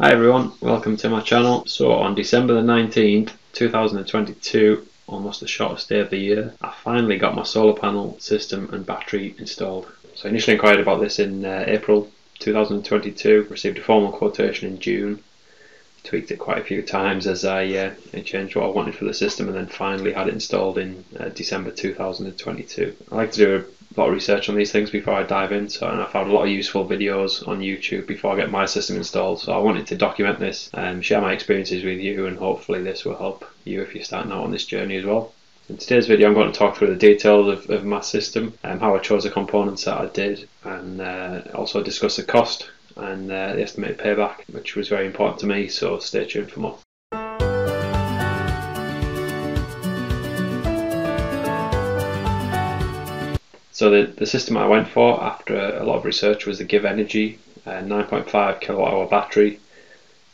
Hi everyone, welcome to my channel. So on December the 19th, 2022, almost the shortest day of the year, I finally got my solar panel system and battery installed. So I initially inquired about this in uh, April 2022, received a formal quotation in June, tweaked it quite a few times as I, uh, changed what I wanted for the system and then finally had it installed in uh, December 2022. I like to do a a lot of research on these things before I dive in. So, and I found a lot of useful videos on YouTube before I get my system installed. So I wanted to document this and share my experiences with you, and hopefully this will help you if you're starting out on this journey as well. In today's video, I'm going to talk through the details of, of my system and how I chose the components that I did, and uh, also discuss the cost and uh, the estimated payback, which was very important to me. So stay tuned for more. So the, the system I went for after a lot of research was the GivEnergy uh, 9.5 kilowatt hour battery,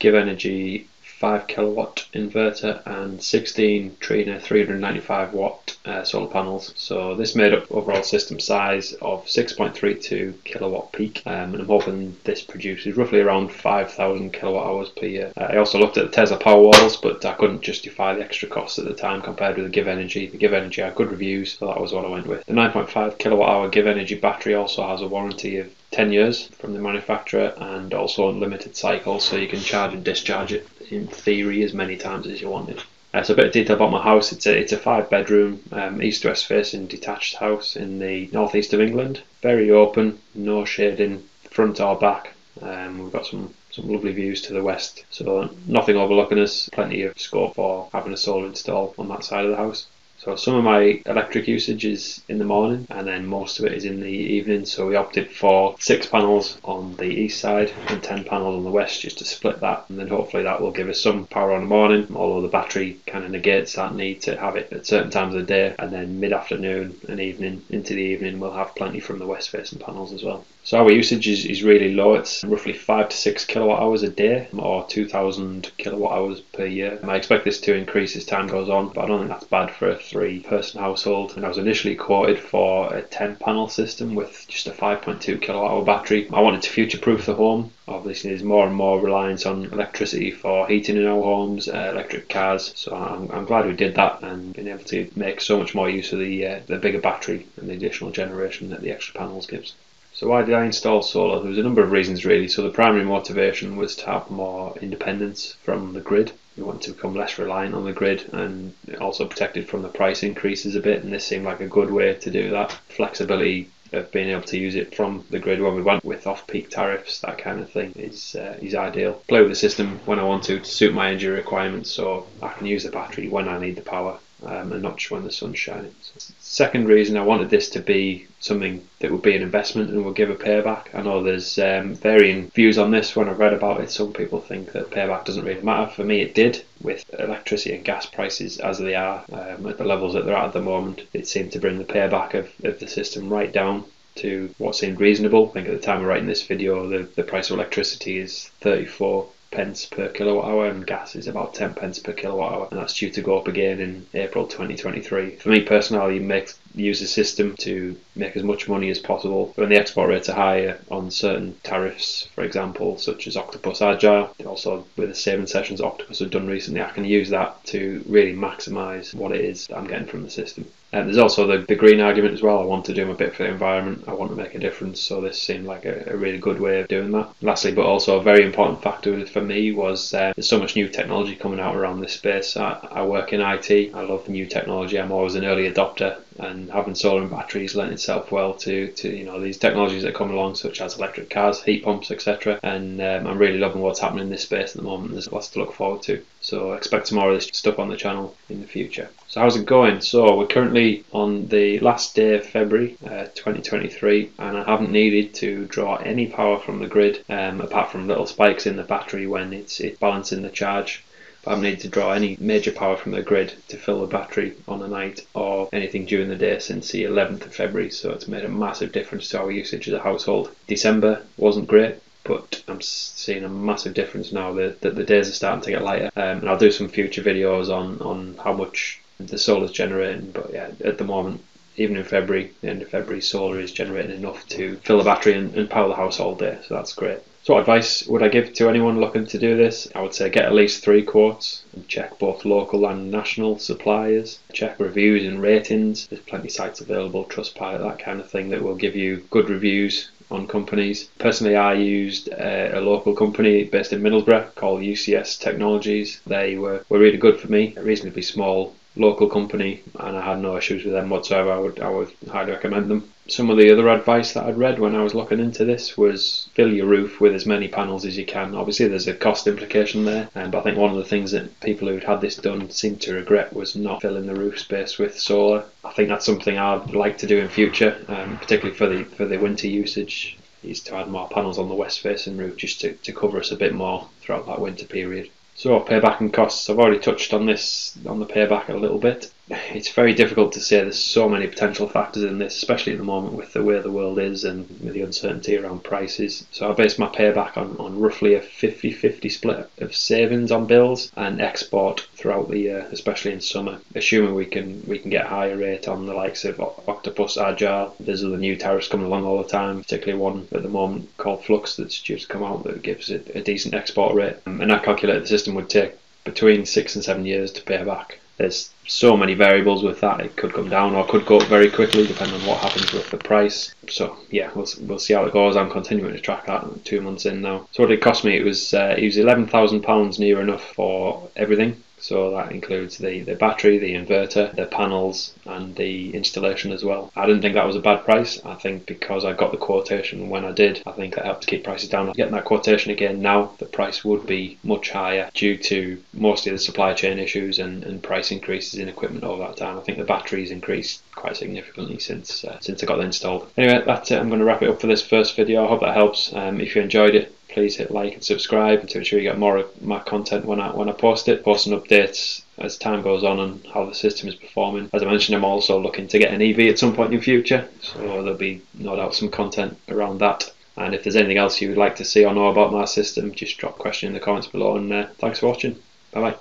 GivEnergy 5 kilowatt inverter and 16 Trina 395 watt uh, solar panels. So this made up overall system size of 6.32 kilowatt peak um, and I'm hoping this produces roughly around 5,000 kilowatt hours per year. Uh, I also looked at the Tesla Powerwalls but I couldn't justify the extra costs at the time compared with the GivEnergy. The GivEnergy had good reviews so that was what I went with. The 9.5 kilowatt hour GivEnergy battery also has a warranty of 10 years from the manufacturer and also unlimited cycles so you can charge and discharge it in theory as many times as you wanted. Uh, so a bit of detail about my house. It's a it's a five bedroom um, east west facing detached house in the northeast of England. Very open, no shading front or back. Um, we've got some some lovely views to the west, so nothing overlooking us. Plenty of scope for having a solar install on that side of the house. So some of my electric usage is in the morning and then most of it is in the evening. So we opted for six panels on the east side and 10 panels on the west just to split that. And then hopefully that will give us some power on the morning, although the battery kind of negates that need to have it at certain times of the day. And then mid afternoon and evening into the evening, we'll have plenty from the west facing panels as well. So our usage is, is really low. It's roughly five to six kilowatt hours a day or 2000 kilowatt hours per year. I expect this to increase as time goes on, but I don't think that's bad for a three person household. And I was initially quoted for a 10 panel system with just a 5.2 kilowatt hour battery. I wanted to future proof the home. Obviously, there's more and more reliance on electricity for heating in our homes, uh, electric cars. So I'm, I'm glad we did that and been able to make so much more use of the uh, the bigger battery and the additional generation that the extra panels gives. So why did I install solar? There was a number of reasons really. So the primary motivation was to have more independence from the grid. We want to become less reliant on the grid and also protected from the price increases a bit. And this seemed like a good way to do that. Flexibility of being able to use it from the grid when we want with off-peak tariffs, that kind of thing is uh, is ideal. Play with the system when I want to to suit my energy requirements, so I can use the battery when I need the power um, and not when the sun's shining. So, second reason I wanted this to be something that would be an investment and would give a payback. I know there's um, varying views on this when I've read about it. Some people think that payback doesn't really matter. For me, it did with electricity and gas prices as they are um, at the levels that they're at at the moment. It seemed to bring the payback of, of the system right down to what seemed reasonable. I think at the time of writing this video, the, the price of electricity is 34 pence per kilowatt hour and gas is about 10 pence per kilowatt hour and that's due to go up again in April 2023. For me personally, make use the system to make as much money as possible. When the export rates are higher on certain tariffs, for example, such as Octopus Agile, also with the saving sessions Octopus have done recently, I can use that to really maximise what it is that I'm getting from the system. And there's also the, the green argument as well. I want to do my bit for the environment. I want to make a difference. So this seemed like a, a really good way of doing that. Lastly, but also a very important factor for me was uh, there's so much new technology coming out around this space. I, I work in IT. I love new technology. I'm always an early adopter and having solar and batteries lent itself well to, to you know these technologies that come along such as electric cars, heat pumps, etc. And um, I'm really loving what's happening in this space at the moment. There's lots to look forward to. So expect some more of this stuff on the channel in the future. So how's it going? So we're currently on the last day of February uh, 2023 and I haven't needed to draw any power from the grid um, apart from little spikes in the battery when it's, it's balancing the charge I haven't needed to draw any major power from the grid to fill the battery on a night or anything during the day since the 11th of February, so it's made a massive difference to our usage as a household. December wasn't great, but I'm seeing a massive difference now that, that the days are starting to get lighter. Um, and I'll do some future videos on, on how much the solar's generating, but yeah, at the moment even in February, the end of February, solar is generating enough to fill the battery and, and power the house all day. So that's great. So, what advice would I give to anyone looking to do this? I would say get at least three quotes and check both local and national suppliers. Check reviews and ratings. There's plenty of sites available, Trustpilot, that kind of thing, that will give you good reviews on companies. Personally, I used uh, a local company based in Middlesbrough called UCS Technologies. They were, were really good for me, reasonably small local company, and I had no issues with them whatsoever. I would, I would highly recommend them some of the other advice that I'd read when I was looking into this was fill your roof with as many panels as you can. Obviously, there's a cost implication there, um, but I think one of the things that people who'd had this done seem to regret was not filling the roof space with solar. I think that's something I'd like to do in future, um, particularly for the for the winter usage. Is to add more panels on the west facing roof just to, to cover us a bit more throughout that winter period. So payback and costs. I've already touched on this on the payback a little bit it's very difficult to say. There's so many potential factors in this, especially at the moment with the way the world is and with the uncertainty around prices. So I base my payback on, on roughly a 50 50 split of savings on bills and export throughout the year, especially in summer. Assuming we can we can get a higher rate on the likes of Octopus Agile. There's other new tariffs coming along all the time, particularly one at the moment called Flux that's due to come out that gives it a decent export rate. And I calculated the system would take between six and seven years to pay back there's so many variables with that. It could come down or could go up very quickly, depending on what happens with the price. So yeah, we'll, we'll see how it goes. I'm continuing to track that two months in now. So what did it cost me? It was uh, it was eleven thousand pounds near enough for everything. So that includes the, the battery, the inverter, the panels, and the installation as well. I didn't think that was a bad price. I think because I got the quotation when I did, I think that helped keep prices down. Getting that quotation again now, the price would be much higher due to mostly the supply chain issues and, and price increases in equipment over that time. I think the batteries increased quite significantly since uh, since I got it installed. Anyway, that's it. I'm going to wrap it up for this first video. I hope that helps. Um, if you enjoyed it, please hit like and subscribe to ensure you get more of my content when I when I post it. Posting updates as time goes on and how the system is performing. As I mentioned, I'm also looking to get an EV at some point in the future, so there'll be no doubt some content around that. And if there's anything else you would like to see or know about my system, just drop a question in the comments below. And uh, thanks for watching. Bye bye.